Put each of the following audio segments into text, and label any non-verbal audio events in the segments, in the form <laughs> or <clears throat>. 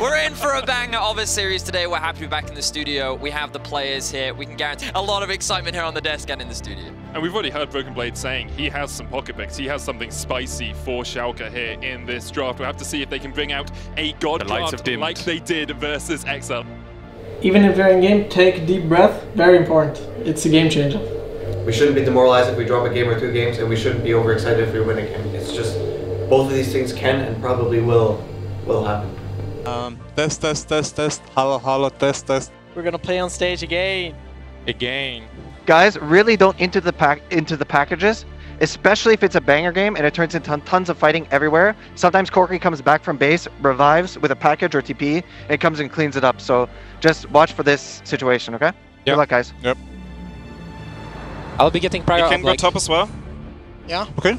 We're in for a banger of a series today. We're happy to be back in the studio. We have the players here. We can guarantee a lot of excitement here on the desk and in the studio. And we've already heard Broken Blade saying he has some pocket picks. He has something spicy for Schalke here in this draft. We'll have to see if they can bring out a god The card like they did versus Excel. Even if you're in game, take a deep breath. Very important. It's a game changer. We shouldn't be demoralized if we drop a game or two games, and we shouldn't be overexcited if we win a game. It's just both of these things can and probably will will happen. Um, test, test, test, test. Hello, hello, test, test. We're gonna play on stage again. Again. guys really don't into the pack into the packages especially if it's a banger game and it turns into tons of fighting everywhere sometimes Corki comes back from base revives with a package or tp and it comes and cleans it up so just watch for this situation okay Yep. good luck guys Yep. I'll be getting prior You can on go like... top as well. Yeah. Okay.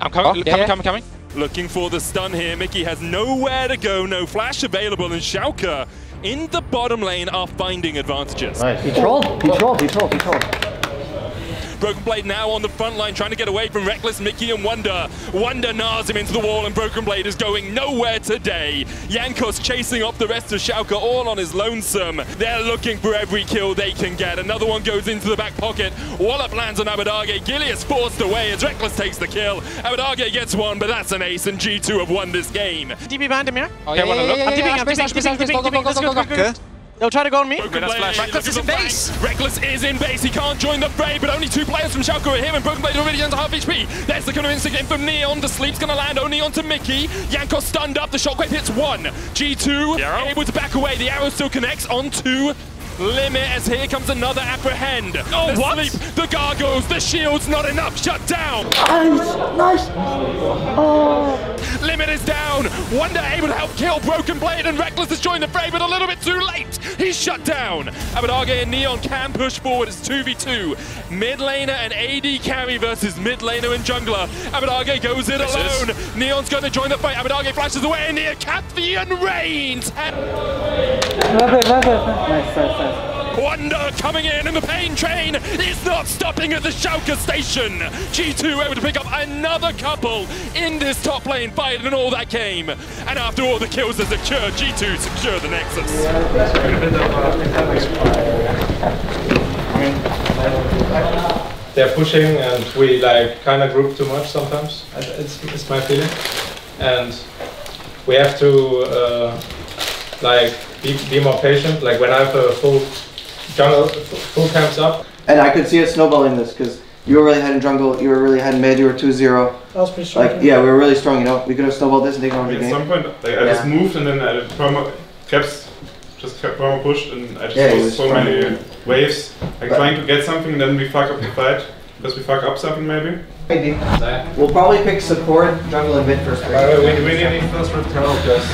I'm coming, Oh, coming, yeah, yeah. coming, coming. Looking for the stun here. Mickey has nowhere to go, no flash available, and Schalke in the bottom lane are finding advantages. He trolled. He trolled. He trolled. He trolled. Broken Blade now on the front line trying to get away from Rekkles, Mickey and Wunder. Wunder nars him into the wall and Broken Blade is going nowhere today. Jankos chasing up the rest of Schalke all on his lonesome. They're looking for every kill they can get. Another one goes into the back pocket. Wallop lands on Abbedagge. Gilius forced away as Rekkles takes the kill. Abbedagge gets one, but that's an ace and G2 have won this game. DB behind him, yeah? Oh, yeah, yeah, yeah, yeah, I'm dipping, yeah, I'm dipping, space, I'm space, dipping, space, I'm go, go, dipping. go, Let's go, go, go, go, go. go. They'll try to go on me. Broken That's Blade flash. Rekkles is in base. flank. Rekkles is in base. He can't join the fray, but only two players from Schalke are him, and Broken Blade already down to half HP. There's the kind of instinct in from Neon. The sleep's gonna land only onto Mickey. Yanko stunned up. The shockwave hits one. G2 Arrow. able to back away. The arrow still connects on onto Limit as here comes another apprehend. Oh, the what? sleep, the gargoyles, the shields, not enough. Shut down. Nice. nice. Oh. Limit is down. Wunder able to help kill Broken Blade and Rekkles has joined the fray, but a little bit too late. He's shut down. Abbedagge and Neon can push forward. It's 2v2. Mid laner and AD carry versus mid laner and jungler. Abbedagge goes it Misses. alone. Neon's going to join the fight. Abbedagge flashes away and near Capthian reigns. And Nice, nice, nice. Wunder coming in, and the pain train is not stopping at the Schalke station. G2 able to pick up another couple in this top lane fight, and all that came. And after all the kills are secured, G2 secure the Nexus. they're pushing and we like kind of group too much sometimes. It's, it's my feeling, and we have to uh, like be, be more patient. Like when I have a full jungle, full camps up, and i could see it snowballing this because you were really ahead in jungle you were really ahead in mid you were 2-0 That was pretty strong. like yeah we were really strong you know we could have snowballed this and taken over the at some point like, I just moved and then I promo caps just kept promo pushed and I just Yeah, lost so strong. many waves. Like But- trying to get something, and then we fuck up the fight because we fuck up something maybe. we'll probably pick support jungle and mid first we, we need first return because.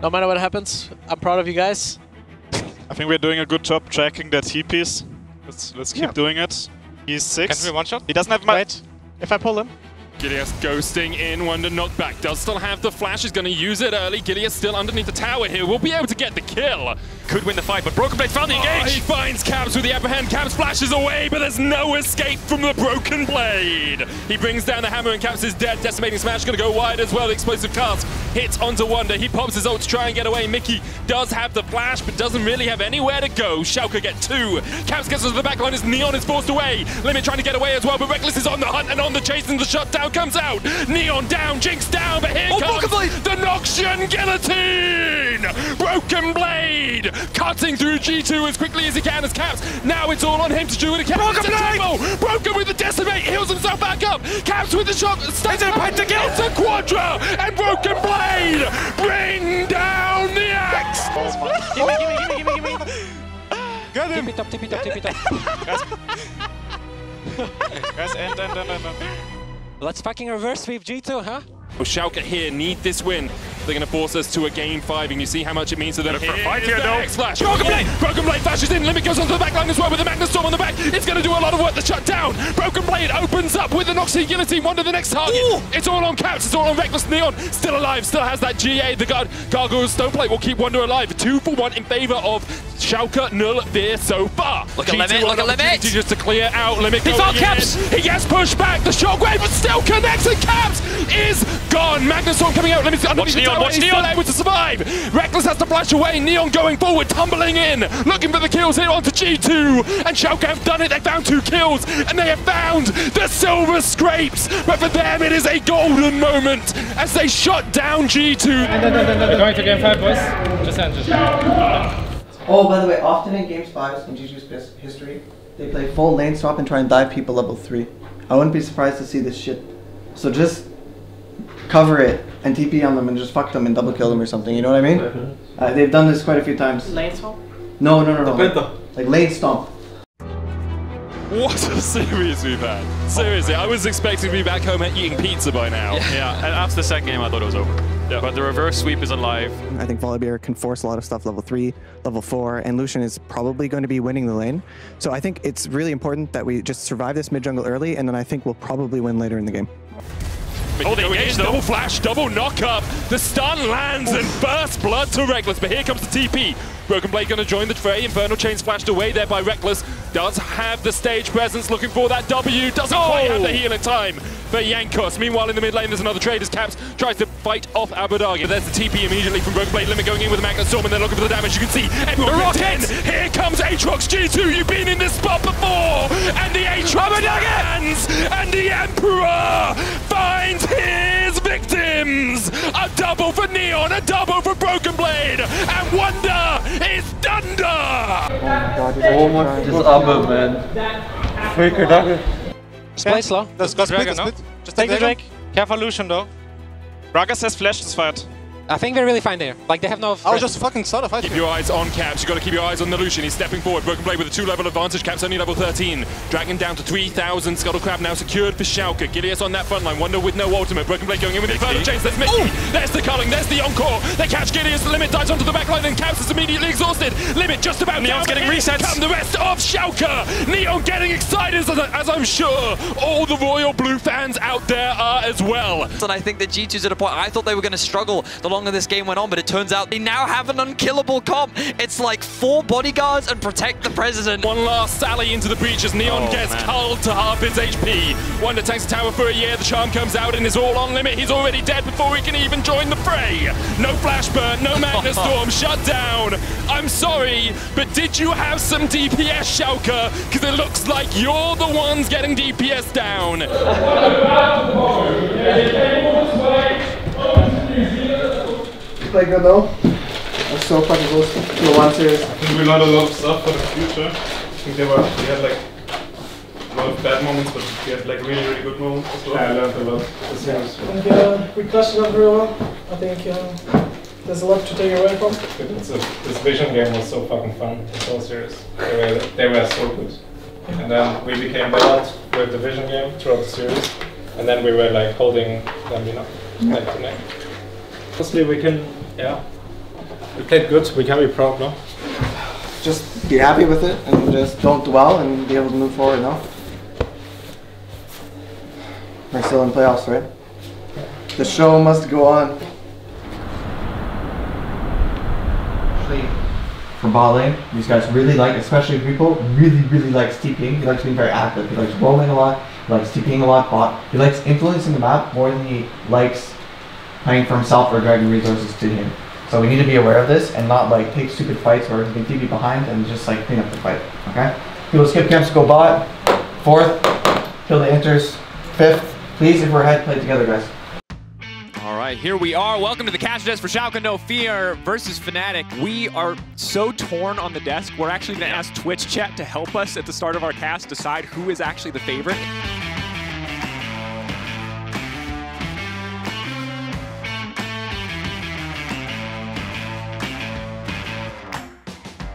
No matter what happens, I'm proud of you guys. I think we're doing a good job tracking that TPs. Let's let's keep Yeah. doing it. He's six. Can we one shot? He doesn't have much. Wait. If I pull him. Gilius ghosting in, Wunder knockback. Does still have the flash, he's going to use it early. Gilius still underneath the tower here. We'll be able to get the kill. Could win the fight, but Broken Blade found the Oh, he finds Caps with the upper hand. Caps flashes away, but there's no escape from the broken blade. He brings down the hammer, and Caps is dead. Decimating smash gonna go wide as well. The explosive cast hits onto Wunder. He pops his ult to try and get away. Mickey does have the flash, but doesn't really have anywhere to go. Schalke get two. Caps gets into the back line as Neon is forced away. Limit trying to get away as well, but Rekkles is on the hunt and on the chase, and the shutdown comes out. Neon down, Jinx down, but here Oh, comes the Noxian Guillotine! Broken Blade cutting through G2 as quickly as he can as Caps. Now it's all on him to do it again. Broken Blade! Broken with the Decimate, heals himself back up. Caps with the shot. Stays in point to kill. It's a Quadra! And Broken Blade bring down the axe! Oh <laughs> give me, give me, give me, give me, give me. Get him. Tip it up, tip it up, tip it up. Guys, <laughs> end, end, end, end, end. Let's fucking reverse sweep G2, huh? Well, Schalke here need this win. They're going to force us to a game five, and you see how much it means to them. Look for a fight here, the though. X-Flash. Broken Blade! Broken Blade flashes in. Limit goes onto the back line as well with the Magnet Storm on the back. It's going to do a lot of work to shut down. Broken Blade opens up with the Noxian Guillotine. One to the next target. It's all on Caps. It's all on Rekkles Neon. Still alive. Still has that GA. The guard Gargoyle Stoneplate will keep Wunder alive. Two for one in favor of Schalke Null Vier so far. Look at G2 Limit, look at Limit. opportunity Just to clear out. Limit He's going found. Caps. He gets pushed back. The shockwave but still connects and Caps is gone. Magnet Storm coming out. Limit's underneath the Neon, watch he's Neon. still able to survive. Rekkles has to flash away. Neon going forward, tumbling in, looking for the kills here onto G2. And Schalke have done it. They found two kills, and they have found the silver scrapes. But for them, it is a golden moment as they shut down G2. We're going to game five, boys. Just end, just Oh, by the way, often in games fives in GG's his- history, they play full lane swap and try and dive people level three. I wouldn't be surprised to see this shit. So just cover it and TP on them and just fuck them and double kill them or something. You know what I mean? Uh, they've done this quite a few times. Lane swap? No, no, no, no. Like, like lane stomp. What a series we've had. Seriously, I was expecting to be back home eating pizza by now. Yeah, and after the second game, I thought it was over. Yeah. But the reverse sweep is alive. I think Volibear can force a lot of stuff level 3, level 4, and Lucian is probably going to be winning the lane. So I think it's really important that we just survive this mid jungle early, and then I think we'll probably win later in the game. Oh, they engage, double flash, double knock up. The stun lands and first blood to Rekkles, but here comes the TP. Broken Blade going to join the fray. Infernal Chains flashed away there by Rekkles. Does have the stage presence, looking for that W. Doesn't quite have the heal in time for Jankos. Meanwhile, in the mid lane, there's another Traders Caps. Tries to fight off Abbedagge. But there's the TP immediately from Broken Blade. Limit going in with a Magnet Storm, and they're looking for the damage. You can see everyone ripped in. Here comes Aatrox G2. You've been in this spot before. And the Aatrox lands. And the Emperor finds his victims. A double for Neon, a double for Broken Blade. And Wunder is Dunder. Oh my god, This Abba, man. Faker dagger. Just play slow. Let's go Dragon, split, no? Just Take the Dragon. Drake. Careful Lucian though. Ragas has flash this fight. I think they're really fine there. Like they have no. I was just fucking start a fight. Keep your eyes on Caps. You've got to keep your eyes on the Lucian. He's stepping forward. Broken Blade with a two-level advantage. Caps only level 13. Dragon down to 3,000. Scuttle Crab now secured for Schalke. Gilius on that front line. Wunder with no ultimate. Broken Blade going in with the Infernal Chains. There's Mickey. There's the culling. There's the encore. They catch Gilius. Limit dives onto the back line. Then Caps is immediately exhausted. Limit just about Neon's down. getting Here resets. Come the rest of Schalke. Neon getting excited as, as I'm sure all the Royal Blue fans out there are as well. And I think the G2's at a point, I thought they were going to struggle the longer this game went on, but it turns out they now have an unkillable comp. It's like four bodyguards and protect the president. One last sally into the breach as Neon Oh, gets man. culled to half his HP. Wunder tanks the tower for a year. The charm comes out and is all on limit. He's already dead before he can even join the fray. No flash burn, no Magna <laughs> Storm, shut down. I'm sorry, but did you have some DPS, Schalke? Because it looks like you're the ones getting DPS down. <laughs> Play good though. I'm so fucking close to the one series. I think we learned a lot of stuff for the future. I think they were, we had like a lot of bad moments, but we had like really, really good moments as well. I learned a lot. This series. And uh, we clutched it up very well. I think uh, there's a lot to take away from. It's a, this vision game was so fucking fun. It's all serious. They were, they were so good. And then we became better with the vision game throughout the series. And then we were like holding them, you know, neck to neck. Mostly we can, yeah. We played good. We can be proud now. Just be happy with it and just don't dwell and be able to move forward now. We're still in playoffs, right? The show must go on. Actually, for bot lane, these guys really like, especially people, really, really likes TPing. He likes being very active. He likes rolling a lot. He likes TPing a lot. Bot. He likes influencing the map more than he likes playing for himself or dragging resources to him. So we need to be aware of this and not like take stupid fights or TP behind and just like clean up the fight. Okay? People skip camps, go bot. Fourth, kill the enters. Fifth, please, if we're ahead, play together, guys. All right, here we are. Welcome to the Cash Desk for Schalke No Fear versus Fnatic. We are so torn on the desk, we're actually going to ask Twitch chat to help us at the start of our cast decide who is actually the favorite.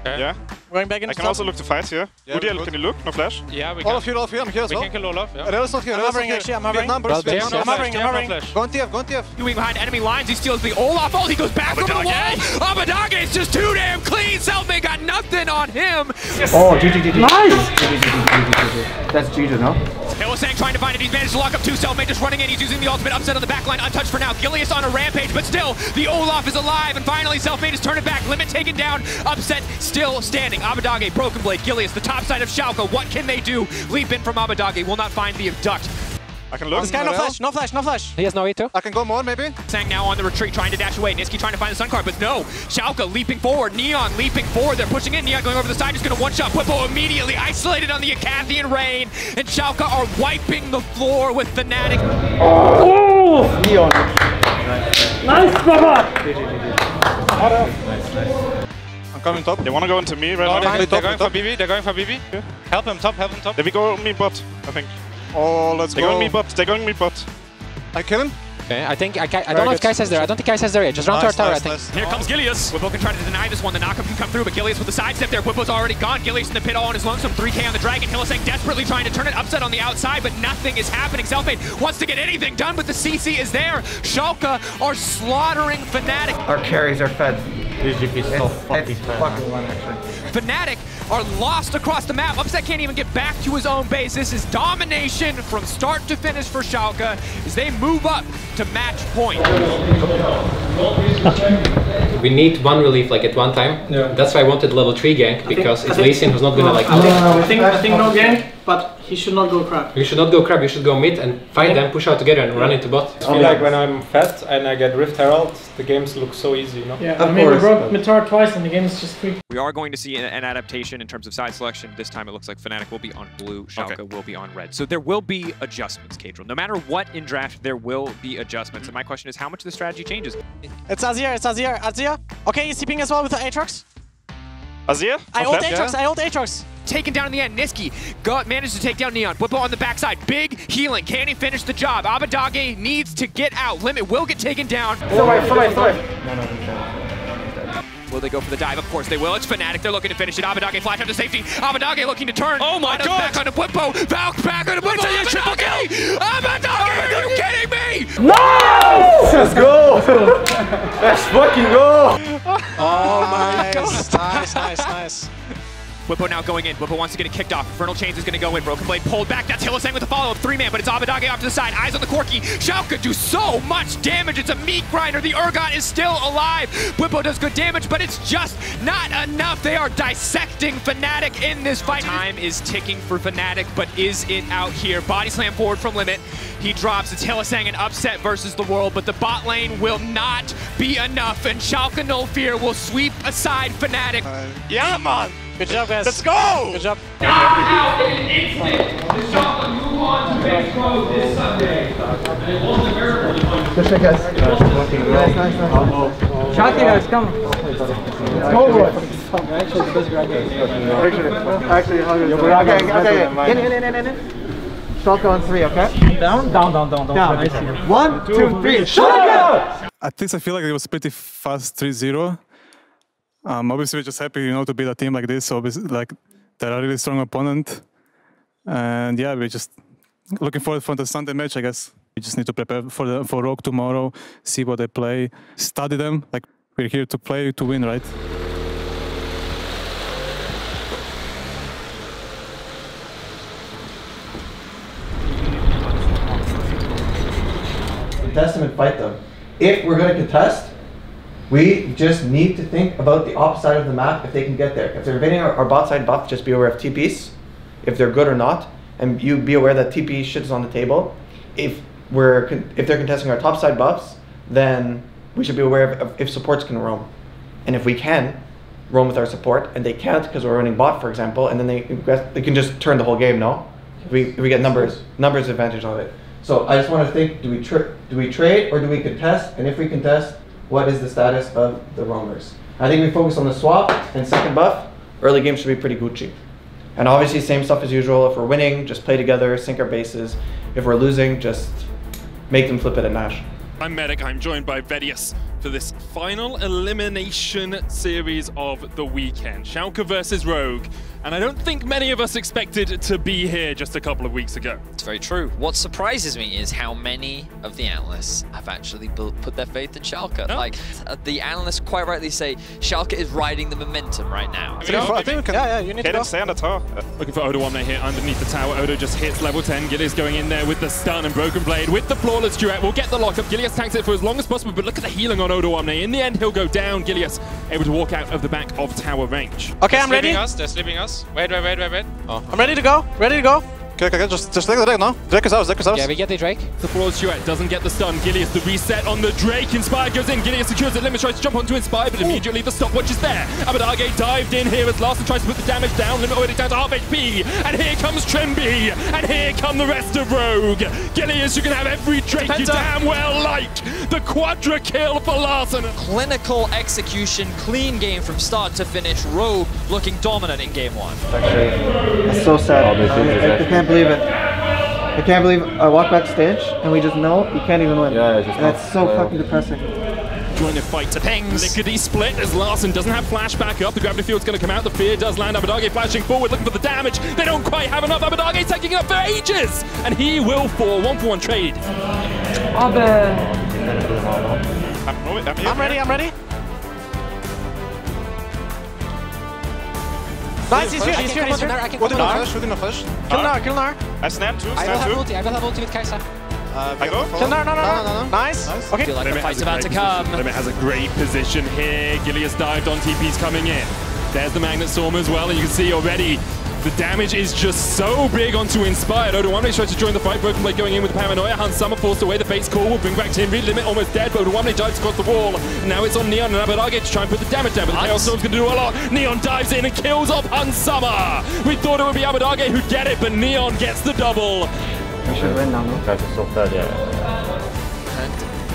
Yeah. Going back in I can also look to fight here. Yeah, Udiel, can you look? No flash? Yeah, we All of you, all of you, I'm here as we well. can kill Olaf. Yeah. Uh, that is not here, I'm that is hovering actually. I'm hovering. Vietnam, Bruce, Well, Vietnam, I'm no hovering. flash, I'm no hovering. flash. Go on TF, go on TF. Doing behind enemy lines, he steals the Olaf ult, he goes back over the wall. Abbedagge is just too damn clean. Selfmade got nothing on him. Oh, GG, GG. Nice! That's GG, no? Hylissang trying to find it. He's managed to lock up two. Selfmade just running in. He's using the ultimate upset on the backline. Untouched for now. Gilius on a rampage, but still, the Olaf is alive. And finally, Selfmade turned it back. Limit taken down. Upset still standing. Abbedagge, Broken Blade, Gilius, the top side of Schalke. What can they do? Leap in from Abbedagge. Will not find the abduct. I can look. This guy no flash, no flash, no flash. He has no E2. I can go more maybe. Sang now on the retreat, trying to dash away. Nisqy trying to find the Sun card, but no. Schalke leaping forward. Neon leaping forward. They're pushing in. Neon going over the side, just going to one-shot Bwipo immediately isolated on the Icathian Rain. And Schalke are wiping the floor with Fnatic. Oh! Neon. Nice, Baba! Nice, nice. I'm coming top. They want to go into me right Oh, now. they're, they're going for BB, they're going for BB. Help him top, help him top. They will go me bot, I think. Oh, let's They're go. going me bot. They're going me bot. I kill him. Okay, I think I, I don't know if good. Kai'Sa's there. I don't think Kai'Sa's there yet. Just run Nice, to our tower, nice, I think. Here comes Gilius. Bwipo can try to deny this one. The knockup can come through, but Gilius with the sidestep there. Bwipo's already gone. Gilius in the pit all on his lonesome. 3k on the Dragon. Hylissang desperately trying to turn it upset on the outside, but nothing is happening. Selfmade wants to get anything done, but the CC is there. Schalke are slaughtering Fnatic. Our carries are fed. This GP is so It's fucking one actually. Fnatic are lost across the map. Upset can't even get back to his own base. This is domination from start to finish for Schalke as they move up to match point. We need one relief like at one time. Yeah. That's why I wanted level 3 gank because I it's think- Lee Sin who's not gonna like I think, I think, I think no gank, but he should not go crap. You should not go crab, you should go mid and fight them, push out together and run into bot. I feel like when I'm fat and I get Rift Herald, the games look so easy, you know? Yeah, I mean, we broke Mitar twice and the game is just quick. We are going to see an, an adaptation in terms of side selection. This time it looks like Fnatic will be on blue, Schalke will be on red. So there will be adjustments, Caedrel. No matter what in draft, there will be adjustments. And my question is how much the strategy changes. It's Azir, it's Azir, Azir. Okay, he's TPing as well with the Aatrox. Azir? I on ult flat? Aatrox, I ult Aatrox. Taken down in the end, Nisqy got, managed to take down Neon. Bwipo on the backside, big healing. Can he finish the job? Abbedagge needs to get out. Limit will get taken down. Survive, survive, survive. Will they go for the dive? Of course they will. It's Fnatic. They're looking to finish it. Abbedagge flash out to safety. Abbedagge looking to turn. Oh my Vital's God. Back onto Bwipo. Valk back onto Bwipo. a triple Abbedagge! Abbedagge! Are you kidding me? No! Let's go! Bwipo now going in. Bwipo wants to get it kicked off. Infernal Chains is going to go in. Broken Blade pulled back. That's Hylissang with the follow-up. Three-man, but it's Abbedagge off to the side. Eyes on the Corki. Schalke do so much damage. It's a meat grinder. The Urgot is still alive. Bwipo does good damage, but it's just not enough. They are dissecting Fnatic in this fight. Time is ticking for Fnatic, but is it out here? Body slam forward from Limit. He drops. It's Hylissang and upset versus the world, but the bot lane will not be enough, and Schalke No Fear will sweep aside Fnatic. Uh, yeah, man. Good job, guys. Let's go! Good job. Good shit, guys. Nice, nice, nice. Shot you guys, come. Let's go, boys. Actually, the best grab Actually, actually, Okay, okay, okay. In, in, in, in, in, in. Shotgun on three, okay? Down? Down, down, down, down. Down, I see. One, two, three, shotgun! At least I feel like it was pretty fast 3-0. Um, obviously, we're just happy, you know, to beat a team like this. Obviously, like they're a really strong opponent, and yeah, we're just looking forward for the Sunday match. I guess we just need to prepare for the for Rogue tomorrow, see what they play, study them. Like we're here to play to win, right? contest them and fight them. If we're going to contest, we just need to think about the opposite side of the map if they can get there. If they're invading our, our bot side buff, just be aware of TPs, if they're good or not, and you be aware that TP shit is on the table. If we're if they're contesting our top side buffs, then we should be aware of, of if supports can roam, and if we can roam with our support, and they can't because we're running bot, for example, and then they they can just turn the whole game. No, we we get numbers numbers advantage on it. So I just want to think: Do we do we trade or do we contest? And if we contest, what is the status of the roamers? I think we focus on the swap and second buff. Early game should be pretty Gucci. And obviously, same stuff as usual. If we're winning, just play together, sync our bases. If we're losing, just make them flip it at Nash. I'm Medic. I'm joined by Vedius for this final elimination series of the weekend. Schalke versus Rogue. And I don't think many of us expected to be here just a couple of weeks ago. It's very true. What surprises me is how many of the analysts have actually put their faith in Schalke. Like, uh, the analysts quite rightly say Schalke is riding the momentum right now. I think we can Yeah, yeah, you need to get go. and stay on the tower. Looking for Odo one here underneath the tower. Odo just hits level 10. Gilius going in there with the stun and broken blade with the flawless duet. We'll get the lockup. Gilius tanks it for as long as possible, but look at the healing on Odoamne. In the end, he'll go down. Gilius able to walk out of the back of tower range. Okay, I'm ready. us. They're sleeping us. Wait, wait, wait, wait, wait. Oh. I'm ready to go. Ready to go. Okay, okay, okay, just, just take the Drake now. Drake is ours, Drake is ours. Yeah, we get the Drake. The Broad Stewart doesn't get the stun. Gilius, the reset on the Drake. Inspire goes in. Gilius secures it. Limit tries to jump onto Inspire, but immediately the stopwatch is there. Abbedagge dived in here as Larssen tries to put the damage down. Limit already down to half HP. And here comes Trymbi. And here come the rest of Rogue. Gilius, you can have every Drake you damn well like. The quadra kill for Larssen. Clinical execution, clean game from start to finish. Rogue looking dominant in game one. Actually, It's so sad. I, uh, I can't believe it. I can't believe I walk backstage and we just know you can't even win. Yeah, and that's so fucking depressing. Join the fight to pings. Lickety split as Larssen doesn't have flash back up. The gravity field's going to come out. The fear does land. Abbedagge flashing forward, looking for the damage. They don't quite have enough. Abbedagge taking it up for ages, and he will fall. One for one trade. I'm, I'm, here. I'm ready, I'm ready. Nice, he's here, he's here, he's here. I can Within a flash, within a. Kill Nar, kill Nar. I snap too, I will snap have too. ulti, I will have ulti with Kai'Sa. I go? Kill Nar, no, no, no. Nice. Okay. Feel like Limit the fight's about to come. position. Limit has a great position here. Gilius dived on, TP's coming in. There's the Magnet Storm as well, and you can see already the damage is just so big onto Inspired. Odoamne tries to join the fight. Broken Blade going in with Paranoia. Hans Sama forced away. The face call will bring back Trymbi. Limit almost dead, but Odoamne dives across the wall. Now it's on Neon and Abbedagge to try and put the damage down, but the Chaos Storm's going to do a lot. Neon dives in and kills off Hans Sama. We thought it would be Abbedagge who'd get it, but Neon gets the double. We should win now, no? Guys are so fed, yeah.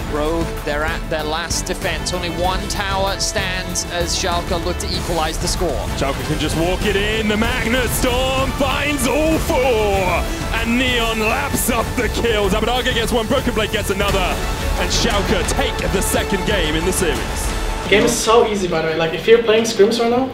And Rogue, they're at their last defense. Only one tower stands as Schalke look to equalize the score. Schalke can just walk it in. The Magnet Storm finds all four. And Neon laps up the kills. Abbedagge gets one, Broken Blade gets another. And Schalke take the second game in the series. Game is so easy, by the way. Like, if you're playing scrims right now,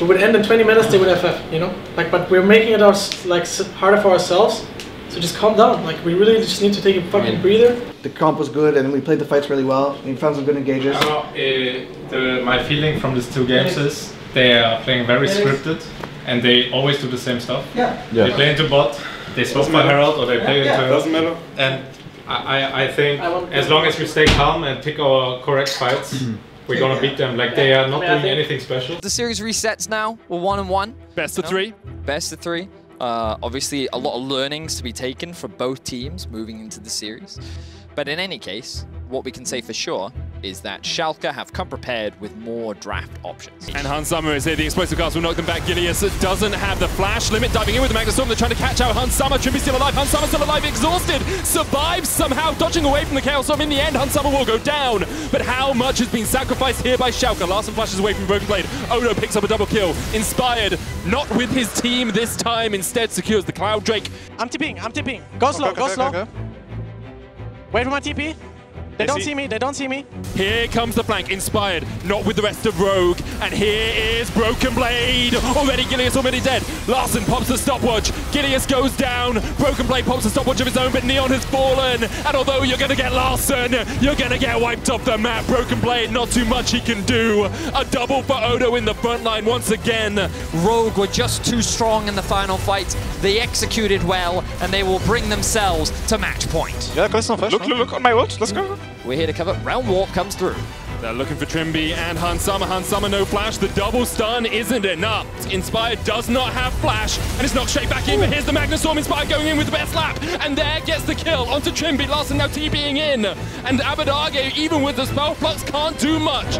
we would end in 20 minutes, they would FF, you know? Like, but we're making it our, like, harder for ourselves. So just calm down. Like, we really just need to take a fucking breather. The comp was good and we played the fights really well. We found some good engages. I uh, the, my feeling from these two games is they are playing very scripted and they always do the same stuff. Yeah. They play into bot, they swap Doesn't for matter. Herald or they play Yeah. into Doesn't matter. And I, I, I think as long as we stay calm and pick our correct fights, <clears throat> we're gonna beat them. Like they are not doing anything special. The series resets now. We're one and one. Best of three. Best of three. Uh, obviously, a lot of learnings to be taken for both teams moving into the series. But in any case, what we can say for sure is that Schalke have come prepared with more draft options. And Hans Sama is here. The explosive cast will knock them back. Gilius doesn't have the flash. Limit diving in with the Magnet Storm. They're trying to catch out Hans Sama. Trymbi still alive. Hans Sama still alive. Exhausted. Survives somehow. Dodging away from the Chaos Storm. In the end, Hans Sama will go down. But how much has been sacrificed here by Schalke? Larssen flashes away from Broken Blade. Odo picks up a double kill. Inspired. Not with his team this time. Instead secures the Cloud Drake. I'm tipping. I'm tipping. Go slow, go slow. Wait for my TP. They don't see me, they don't see me. Here comes the flank, inspired, not with the rest of Rogue. And here is Broken Blade. Already Gilius already dead. Larssen pops the stopwatch. Gilius goes down. Broken Blade pops the stopwatch of his own, but Neon has fallen. And although you're gonna get Larssen, you're gonna get wiped off the map. Broken Blade, not too much he can do. A double for Odo in the front line once again. Rogue were just too strong in the final fight. They executed well, and they will bring themselves to match point. Yeah, Chris, no flash. Look, look, look on my ult. Let's go. We're here to cover. Round warp comes through. They're looking for Trymbi and Hans Sama. Hans Sama, no flash. The double stun isn't enough. Inspired does not have flash, and it's knocked straight back in. But here's the Magnet Storm. Inspired going in with the best lap, and there gets the kill onto Trymbi. Larssen now TPing in, and Abbedagge, even with the spell flux, can't do much.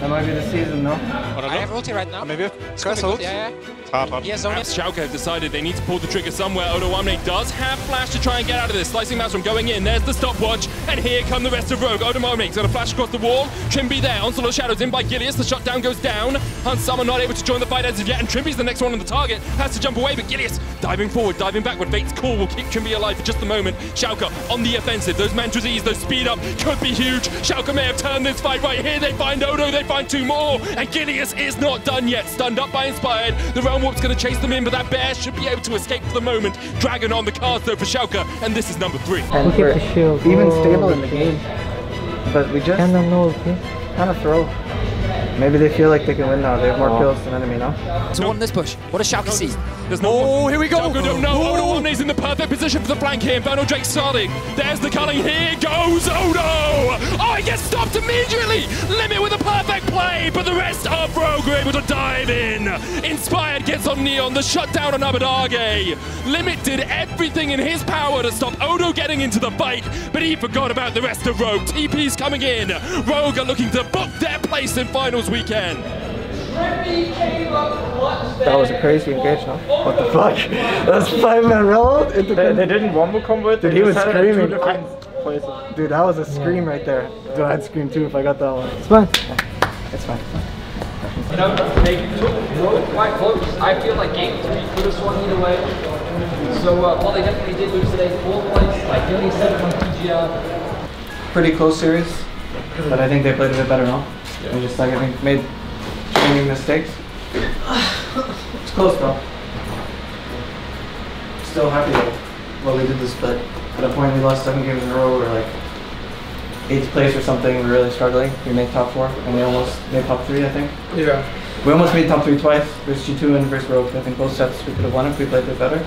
That might be the season, no? I have ulti right now. Maybe. Scratch ult. Yeah, yeah. Hard, hard. He has. Schalke have decided they need to pull the trigger somewhere. Odoamne does have flash to try and get out of this. Slicing mouse from going in. There's the stopwatch. And here come the rest of Rogue. Odoamne's got a flash across the wall. Trymbi there. Onslaught of Shadows in by Gilius. The shutdown goes down. Hans Sama not able to join the fight as of yet. And Trymbi's the next one on the target. Has to jump away. But Gilius diving forward, diving backward. Fate's call will keep Trimby alive for just a moment. Schalke on the offensive. Those mantras ease, those speed up could be huge. Schalke may have turned this fight right here. They find Odo. They find two more. And Gilius is not done yet. Stunned up by Inspired. The Realm Warp's going to chase them in, but that bear should be able to escape for the moment. Dragon on the cards though for Schalke, and this is number three. And we're even stable in the game. But we just kind of throw. Maybe they feel like they can win now. They have more Oh. kills than enemy now. So on this push, what a Schalke see? There's no Oh, here we go. Schalke don't know. Odo Omne's in the perfect position for the flank here. Inferno Drake starting. There's the culling. Here goes Odo. Oh, he gets stopped immediately. Limit with a perfect play, but the rest of Rogue are able to dive in. Inspired gets on Neon. The shutdown on Abbedagge. Limit did everything in his power to stop Odo getting into the fight, but he forgot about the rest of Rogue. TP's coming in. Rogue are looking to book their place in finals weekend. That was a crazy engage, no? What the fuck? That's five man reload? They, they didn't wombo combo it? Dude, he was screaming. I- dude, that was a scream right there. Dude, I'd scream too if I got that one. It's fine. It's fine. You know, they took Rogue quite close. I feel like game three could have swung either way. So uh, while they definitely did lose today, fourth place, like nearly seven on PGR. Pretty close series, but I think they played a bit better now. They just like I think made training mistakes. It's close though. Still happy though. Well, we did this, but at a point we lost seven games in a row. We're like eighth place or something. We're really struggling. We made top four, and we almost made top three, I think. Yeah. We almost made top three twice versus G2 and versus Rogue. I think both sets we could have won if we played a bit better.